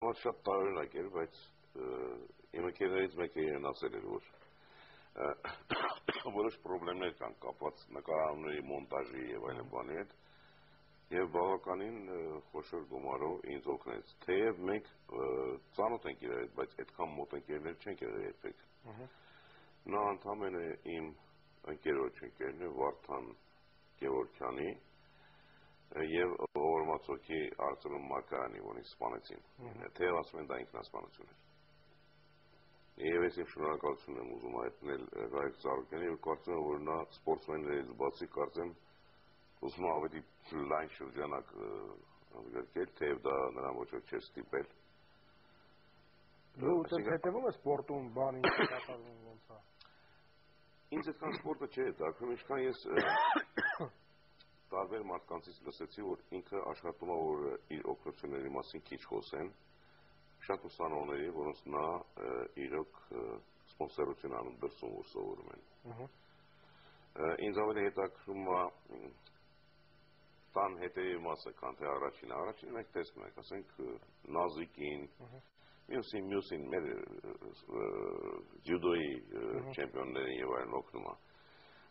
համար շատ տարօրինակ էր, բայց իմ ընկերներից մեկը իրեն ասել էր, որ որոշ խնդիրներ կան կապված նկարահանումների մոնտաժի եւ այլն բանի հետ եւ բավականին խոշոր գումարով ինձ օգնեց։ Թեև մենք ծանոթ ենք իրար հետ, բայց այդքան մոտ ընկերներ չենք եղել երբեք։ Նա ընդամենը իմ ընկերոջ ընկերն է Վարդան Գևորգյանի եւ Օրմացօքի Արծրուն Մարկարյանի, որին սպանեցին։ Թեև ասում են դա ինքնասպանություն էր։ Եվ ես իմ շնորհակալությունն եմ ուզում հայտնել Գայիկ Ծառուկյանին, որ կարծում եմ, որ նա սպորտսմեններից բացի կարծեմ ուզում է ավելի լայն շրջանակ ընդգրկել, թեև դա նրան ոչ ոք չէր ստիպել։ Դու հետևում ես սպորտում, բան ինչ կատարվում ոնց է։ Ինձ այդքան սպորտը չէ հետաքրքրում, ինչքան ես տարբեր մարդկանցից լսեցի, որ ինքը աշխատում է, որ իր օգնությունների մասին քիչ խոսեն, շատ ուսանողների, որոնց նա իրոք սպոնսորություն անում դրսում, որ սովորում են։ Ինձ ավելի հետաքրում է տան հետևի մասը, քան թե առաջինը։ Առաջինը մենք տեսնում ենք, ասենք Նազիկին, մյուսին, մյուսին մեր ջյուդոյի չեմպիոններին եւ այլն օգնում է։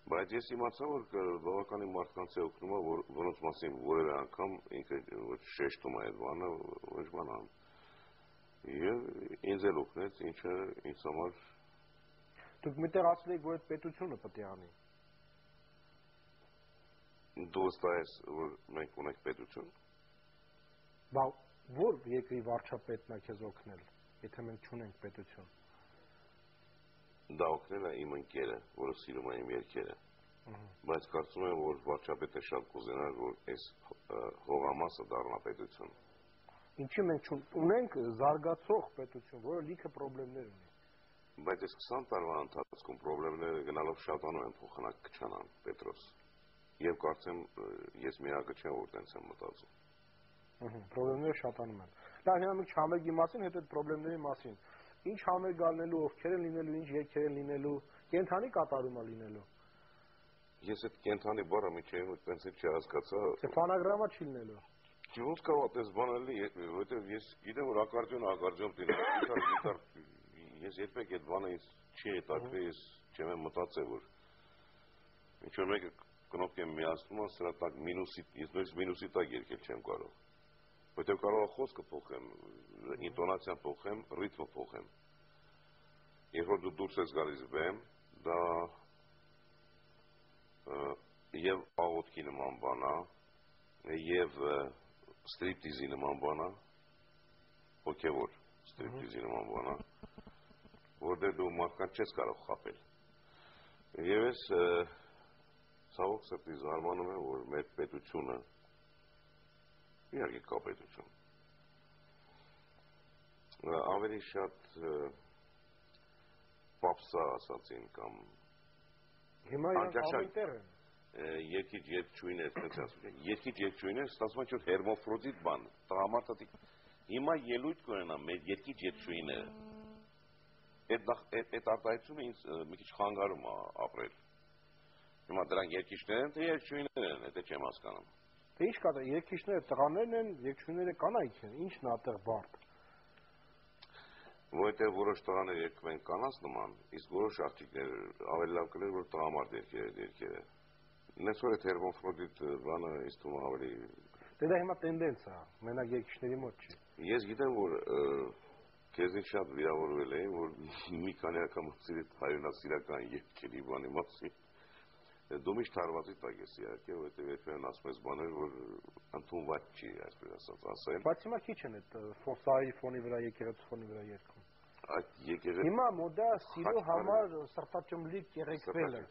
Բայց ես իմացա, որ բավականին մարդկանց է օգնում, որ որոնց մասին որևէ անգամ ինքը ոչ շեշտում է այդ բանը, ոչ բան անում եւ ինձ էլ օգնեց, ինչը ինձ համար Դուք միտեղ ասել եք, որ այդ պետությունը պետք է անի։ Դու վստահ ես, որ մենք ունենք պետություն։ Բա ո՞ր երկրի վարչապետն է քեզ օգնել, եթե մենք չունենք պետություն։ Դա օգնել է իմ ընկերը, որը սիրում է իմ երկերը։ Բայց կարծում եմ, որ վարչապետը շատ կուզենար, որ այս հողամասը դառնա պետություն Ինչի մենք ունենք զարգացող պետություն, որը լիքը խնդիրներ ունի։ Բայց այս 20 տարվա ընթացքում խնդիրները գնալով շատանում են, փոխանակ կչանան, Պետրոս։ Եվ կարծեմ ես միակը չեմ, որ տենց եմ մտածում։ Ահա, խնդիրները շատանում են։ Լավ, հիմա մենք չամերգի մասին, հետո այդ խնդիրների մասին։ Ինչ համերգ ալնելու, ովքեր են լինելու, ինչ երգեր են լինելու, կենթանի կատարում է լինելու։ Ես այդ կենթանի բառը միջև այդպես չհասկացա։ Թե ֆանագրամա չի լինելու։ Ոնց կարող է պես բան լինի, որովհետև ես գիտեմ, որ ակարդեոն ակարդեոն գիտար, ես երբեք այդ բանը ինձ չի հետաքրքրել, ես չեմ եմ մտածել, որ ինչ որ մեկը կնոպկ եմ միացնում, սրա տակ մինուսի, ես նույնիսկ մինուսի տակ երկել չեմ կարող։ Որտեղ կարող է խոսքը փոխեմ, ինտոնացիան փոխեմ, ռիթմը փոխեմ։ Երբ որ դու դուրս ես գալիս բեմ, դա եւ աղոթքի նման բան է, եւ ստրիպտիզի նման բան է, հոգևոր ստրիպտիզի նման բան է, որտեղ դու մարդկանց չես կարող խապել։ Եվ ես ցավոք սրտի զարմանում եմ, որ մեր պետությունը իհարկե կա պետություն։ Ավելի շատ պապսա ասացին կամ Հիմա իրանք ամենտեղ են երկիչ երկչույներ, այդպես ասում են, երկիչ երկչույներ, ստացվում է որ հերմոֆրոդիտ բան, տղամարդը հիմա ելույթ կունենա մեր երկիչ երկչույները։ Այդ այդ արտահայտությունը ինձ մի քիչ խանգարում է ապրել։ Հիմա դրանք երկիչներ են, թե երկչույներ են, դա չեմ հասկանում։ Թե ինչ կա, երկիչները տղաներն են, երկչույները կանայք են, ի՞նչն է այդտեղ բարդ որովհետև որոշ տղաներ երկում են կանանց նման, իսկ որոշ աղջիկներ ավելի լավ կներ, որ տղամարդ երկերը երկերը։ Նես որ այդ հերմոֆրոդիտ բանը ինձ թվում է ավելի Դե դա հիմա տենդենս է, մենակ երկիշների մոտ չի։ Ես գիտեմ, որ քեզնից շատ վիրավորվել էին, որ մի քանի անգամ ասիր հայրենասիրական երկերի բանի մասին։ Դու միշտ հարվածի տակ ես իհարկե, որովհետև երբեմն ասում ես բաներ, որ ընդունված չի, այսպես ասած, ասել։ Բայց հիմա քիչ են այդ ֆոսայի ֆոնի վրա, եկեղեցու ֆոնի վրա երգում։ Այդ եկեղեցի Հիմա մոդա սիրո համար սրտաճմլիկ կեղեքվել է։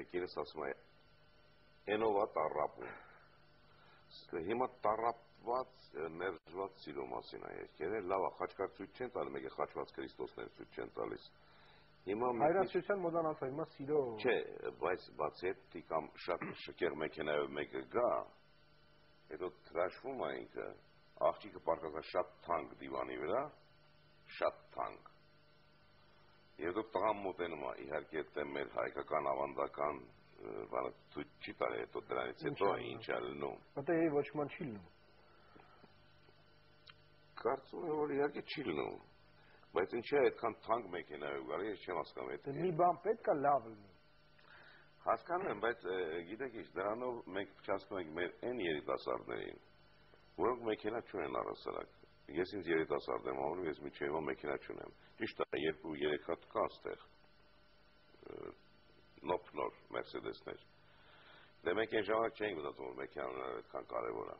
Եկեղեցի ասում է Էնովա տարապում։ Հիմա տարապված ներժված սիրո մասին է երկերը, լավ է, խաչքար ցույց չեն տալի, մեկը խաչված Քրիստոսներ ցույց չեն տալիս։ Հիմա հայրացիության մոդանացա, հիմա սիրո։ Չէ, բայց բացի այդ կամ շատ շքեղ մեքենայով մեկը գա, հետո թրաշվում է ինքը, աղջիկը պարկասա շատ թանկ դիվանի վրա, շատ թանկ։ Եվ տղան մոտենում է, իհարկե դա մեր հայկական ավանդական բանը ցույց չի տալի հետո դրանից հետո ինչ է լինում։ Մտե ոչ ման չի լինում։ Կարծում եմ, որ իհարկե չի լինում։ Բայց ինչի է այդքան թանկ մեքենայով գալի, ես չեմ հասկանում այդ։ Մի բան պետք է լավ լինի։ Հասկանում եմ, բայց գիտեք ինչ, դրանով մենք փչացնում ենք մեր այն երիտասարդներին, որոնք մեքենա չունեն առասարակ։ Ես ինձ երիտասարդ եմ անում, ես միջև հիմա մեքենա չունեմ։ Ճիշտ է, երկու երեք հատ կա այստեղ։ Նոփնոր Mercedes-ներ։ Դե մենք այն ժամանակ չէինք մտածում, որ մեքենա ունենալը այդքան կարևոր է։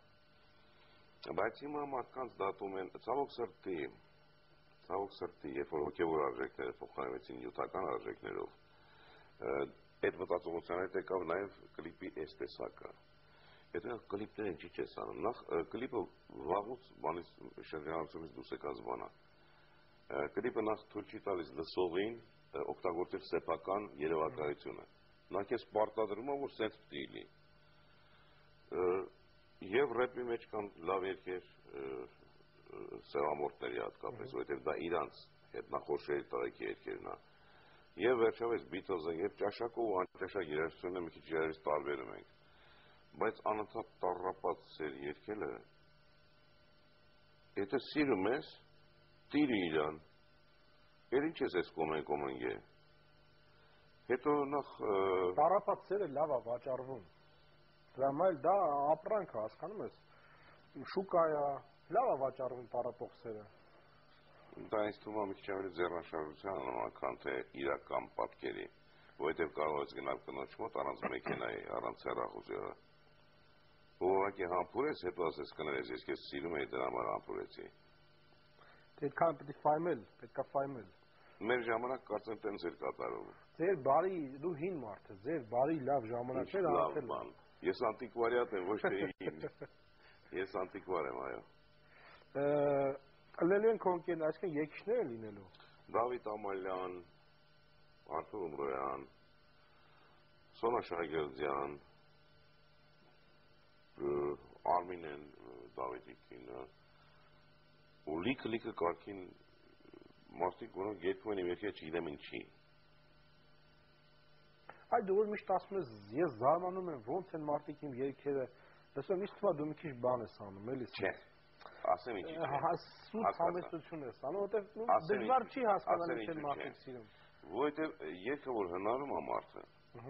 Բայց հիմա մարդկանց դատում են ցավոք սրտի, ցավոք սրտի, երբ որ հոգևոր արժեքները փոխարինվեցին նյութական արժեքներով, այդ մտածողության հետ եկավ նաև կլիպի այս տեսակը։ Եթե կլիպները ինչի՞ չես անում։ Նախ կլիպը վաղուց բանից շրջանառությունից դուրս եկած բան է։ Կլիպը նախ թույլ չի տալիս լսողին օգտագործել սեփական երևակայությունը։ Նա քեզ պարտադրում է, որ սենց պիտի լինի։ Եվ рэպի մեջ կան լավ երգեր սևամորտների հատկապես, որովհետև դա իրանց հետնախորշերի տարեկի երգերն է։ Եվ վերջապես Beatles-ը եւ ճաշակով անճաշակ երաժշտությունը մի քիչ երևից տարբերում ենք։ Բայց անընդհատ տարապած սեր երկելը եթե սիրում ես, տիրի իրան։ Էլ ինչ ես ես կոմեն կոմենգե։ Հետո նախ տարապած սերը լավ է վաճառվում։ Դրամալ դա ապրանք է, հասկանում ես։ Շուկայա լավ է վաճառվում տարապող սերը դա ինձ թվում է մի քիչ ավելի ձեռնաշարժության նման, թե իրական պատկերի, որովհետև կարող ես գնալ կնոջ մոտ առանց մեքենայի, առանց հեռախոսի։ Ուղղակի համբուրես, հետո ասես կներես, ես քեզ սիրում եի դրա համար համբուրեցի։ Դե այդքան պետք է ֆայմել, պետքա ֆայմել։ Մեր ժամանակ կարծեմ տենց էր կատարում։ Ձեր բարի, դու հին մարդ ես, ձեր բարի լավ ժամանակներ անցել։ Ես անտիկվարիատ եմ, ոչ թե հին։ Ես անտիկվար եմ, այո Կլինելու են քո ընկերն, այսինքն երկիշներ են լինելու։ Դավիթ Ամալյան, Արթուր Ումրոյան, Սոնա Շահգերդյան, Արմինեն Դավիթի կինը, ու լիքը լիքը կարգին մարդիկ, որոնք երգում են երկերը չգիտեմ ինչի։ Այդ դու որ միշտ ասում ես, ես զարմանում եմ, ոնց են մարդիկ իմ երկերը, լսում, ինձ է դու մի քիչ բան ես անում, էլի։ Չէ ասեմ ինչի։ Հասուն համեստություն ես անում, որովհետև դժվար չի հասկանալ ինչ են մարդիկ սիրում։ Որովհետև երկը որ հնարում է մարդը,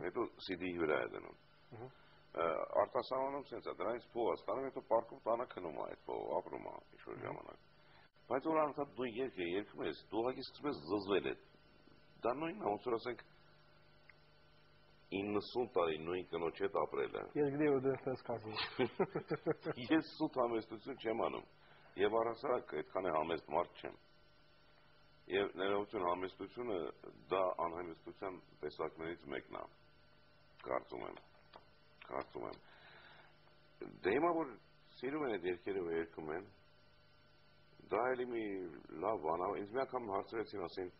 հետո CD-ի վրա է դնում։ Արտասահմանում sense է, դրանից փող է ստանում, հետո պարկում տանը քնում է այդ փողը, ապրում է ինչ-որ ժամանակ։ Բայց որ անդադ դու երկը երգում ես, դու ուղղակի սկսում ես զզվել այդ։ Դա նույնն է, ոնց որ ասենք 90 տարի նույն կնոջ հետ ապրելը։ Ես գիտի որ դու ես կասում։ Ես սուտ համեստություն չեմ անում։ Եվ առասարակ այդքան է համեստ մարդ չեմ։ Եվ ներողություն համեստությունը դա անհամեստության տեսակներից մեկն է։ Կարծում եմ։ Կարծում եմ։ Դե հիմա որ սիրում են այդ երկերը ու երգում են, դա էլի մի լավ բան է։ Ինձ մի անգամ հարցրեցին, ասին,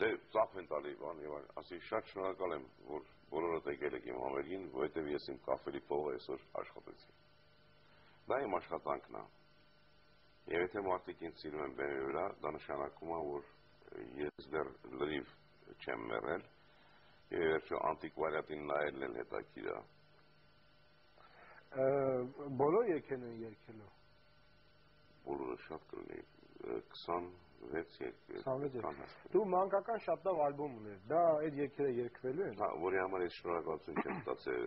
դե ծախ են տալի բան եւ ասի շատ շնորհակալ եմ որ բոլորդ եկել եք իմ համերգին որովհետեւ ես իմ կաֆելի փողը այսօր աշխատեցի դա իմ աշխատանքն է եւ եթե մարդիկ ինձ սիրում են բեմի վրա դա նշանակում է որ ես դեռ լրիվ չեմ մեռել եւ վերջո անտիկվարիատին նայելն էլ հետաքրիր է բոլոր եկել են երկելու բոլորը շատ կլինի 20 26 երգ։ Դու մանկական շատ լավ ալբոմ ուներ։ Դա այդ երգերը երգվելու են։ Հա, որի համար ես շնորհակալություն չեմ ստացել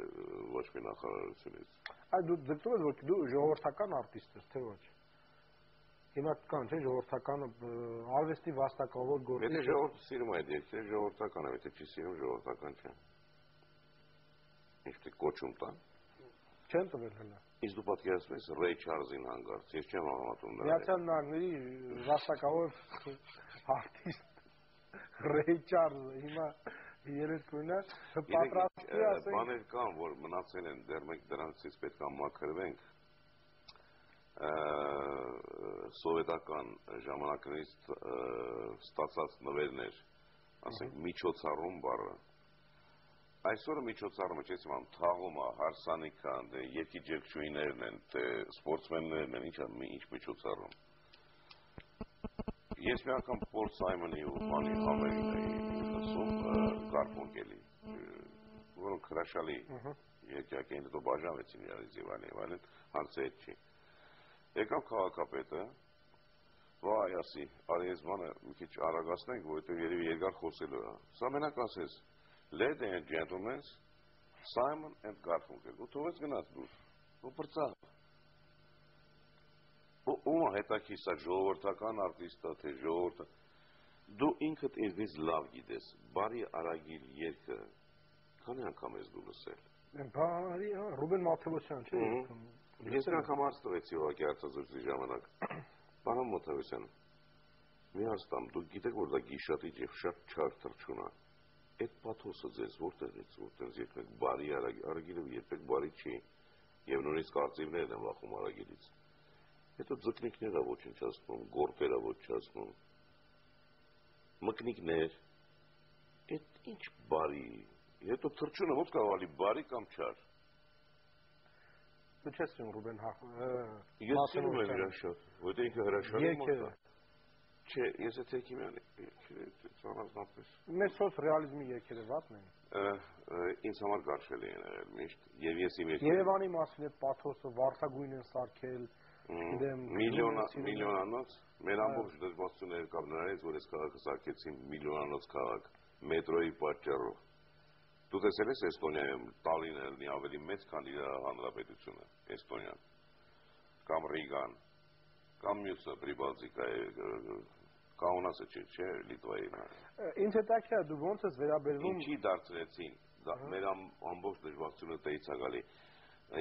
ոչ մի նախարարությունից։ Այդ դու դրտում ես որ դու ժողովրդական արտիստ ես, թե ոչ։ Հիմա կան չէ ժողովրդական արվեստի վաստակավոր գործ։ Եթե ժողովուրդը սիրում է այդ երգերը, ժողովրդական է, եթե չի սիրում, ժողովրդական չէ։ Ինչ դե կոչում տան։ Չեն տվել հələ։ Իսկ դու պատկերացնում ես Ռեյ Չարլզին հանգարց, ես չեմ համեմատում նրան։ Միացյալ Նահանգների վաստակավոր արտիստ Ռեյ Չարլզը հիմա երեկույնը պատրաստի ասենք։ Բաներ կան, որ մնացել են, դեռ մենք դրանցից պետք է մաքրվենք սովետական ժամանակներից ստացած նվերներ, ասենք միջոցառում բառը Այսօր միջոցառումը չես իմանում, թաղումը, հարսանիքը, դե երկի ջերկչուհիներն են, թե սպորտսմեններն են, ինչա ինչ միջոցառում։ Ես մի անգամ Պոլ Սայմոնի ու բանի համերին էի լսում Գարֆունկելի, որոնք հրաշալի երկյակ էին, հետո բաժանվեցին այլն եւ այլն, հարցը չի։ Եկավ քաղաքապետը, վայ ասի, արի այս բանը մի քիչ արագացնենք, որովհետև երևի երկար խոսելու է։ Սա մենակ ասեց. Ladies and gentlemen, Simon and Garfunkel։ Ու թողեց գնաց դուրս։ Ու բրծավ։ Ու ում հետաքի սա ժողովրդական արտիստա թե ժողովրդը դու ինքդ ինձնից լավ գիտես, բարի արագիլ երգը քանի անգամ ես դու լսել։ Բարի, Ռուբեն Մաթեոսյան, չէ՞։ Ես մի անգամ հարց տվեցի ուղղակի հարցազրույցի ժամանակ։ Պարոն Մաթեոսյան, մի հարցամ, դուք գիտեք, որ դա գիշատիչ եւ շատ չար թրջուն է։ Այդ պաթոսը ձեզ որտեղից, որտեղից երբեք բարի արագիլը երբեք բարի չի, եւ նույնիսկ կարծիվներն են վախում արագիլից։ Հետո ձկնիկները ոչնչացնում, գորտերը ոչնչացնում։ Մկնիկներ։ Այդ ինչ բարի։ Հետո թրջունը ո՞նց կարող է բարի կամ չար։ Դու չես սիրում Ռուբեն Ես սիրում եմ իրան շատ, որտեղ ինքը հրաշալի մոտ է։ Չէ, ես եթե Թեքիմյանի առանձնապես։ Մեր սոցռեալիզմի երկերը վատն են։ Ինձ համար գարշելի են եղել միշտ, եւ ես իմ Երևանի մասին է պաթոսը, վարսագույն են սարքել, գիտեմ, միլիոն միլիոնանոց, մեր ամբողջ դժվարությունները եկավ նրանից, որ այս քաղաքը սարքեցին միլիոնանոց քաղաք, մետրոյի պատճառով։ Դու տեսել ես Էստոնիայում Տալինը լինի ավելի մեծ, քան իր հանրապետությունը, Էստոնիան կամ Ռիգան, կամ մյուսը Պրիբալտիկայի Կաունասը չէ, չէ, Լիտվայի։ Ինչ հետաքրքիր է, դու ո՞նց ես վերաբերվում։ Ինչի դարձրեցին։ Դա մեր ամբողջ դժվարությունը տեից է գալի։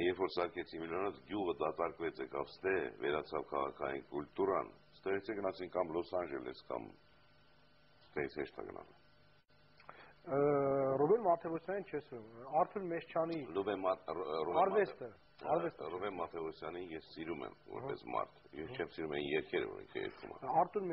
Երբ որ սարքեցի միլիոնոց գյուղը դատարկվեց եկավ ստե, վերացավ քաղաքային կուլտուրան, ստերից է գնացին կամ Լոս Անջելես կամ ստեից հեշտ է գնալ։ Ռուբեն Մաթեոսյանին չես Արթուր Մեշչյանի Ռուբեն Արվեստը Արվեստը Ռուբեն Մաթեոսյանին ես սիրում եմ որպես մարդ։ Ես չեմ սիրում այն երկերը, որ ինքը երգում է։ Արթուր